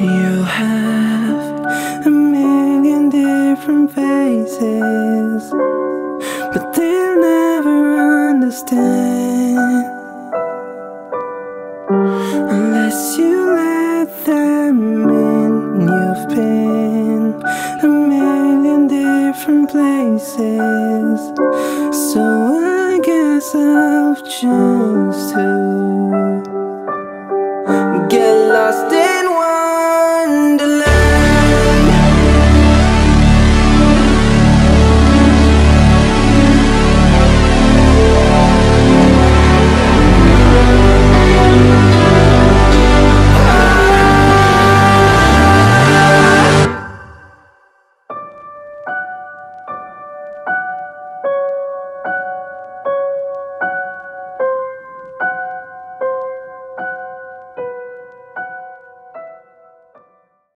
You have a million different faces, but they'll never understand. Unless you been a million different places, so I guess I'll choose to.